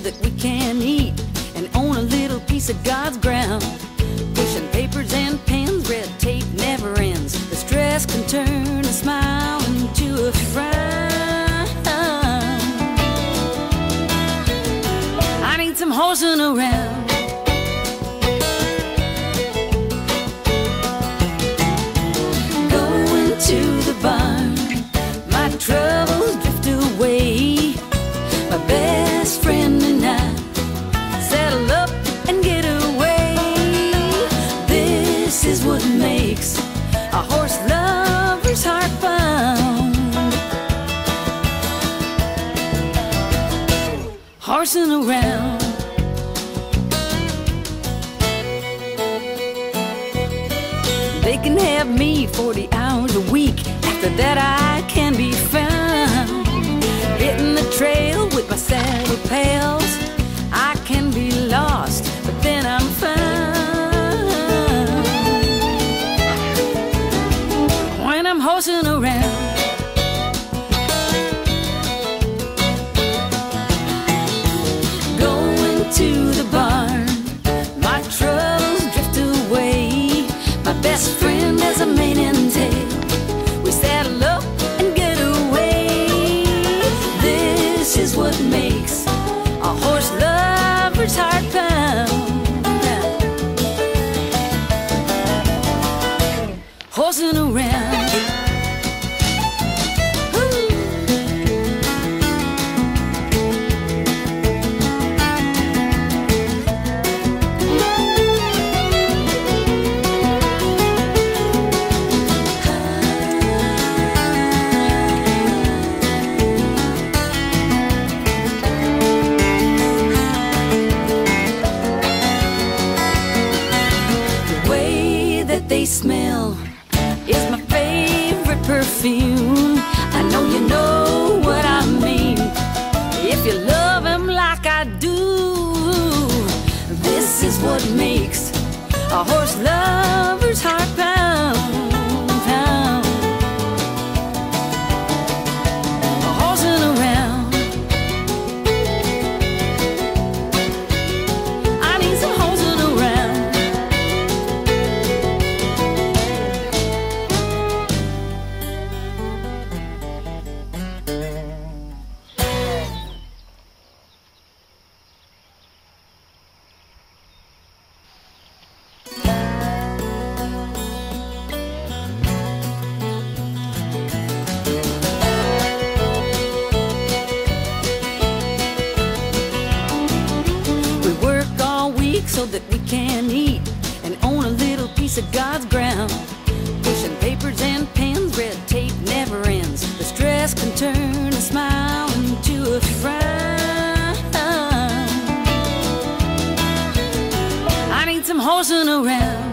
can eat and own a little piece of God's ground. Pushing papers and pens, red tape never ends. The stress can turn a smile into a frown. I need some horsing around. Horsing around. They can have me 40 hours a week. After that, I can be found. Hitting the trail with my saddle pals. I can be lost, but then I'm found. When I'm horsing Horsing around. The way that they smell I know you know what I mean. If you love him like I do, this is what makes a horse lover's piece of God's ground. Pushing papers and pens, red tape never ends. The stress can turn a smile into a frown. I need some horsing around.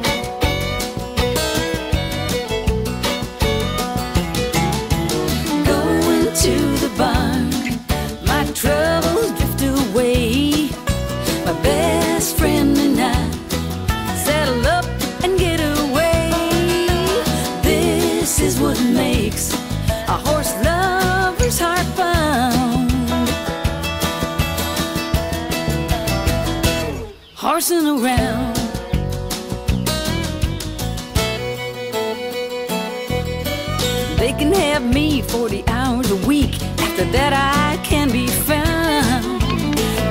Horsing around. They can have me 40 hours a week. After that, I can be found.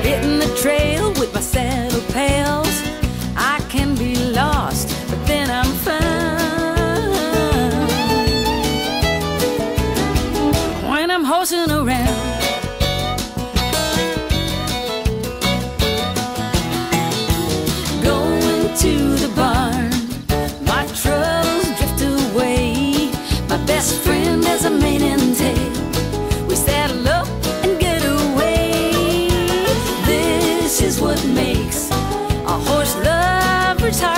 Hitting the trail with my saddle pals. best friend is a maiden tale. We saddle up and get away. This is what makes a horse love retire.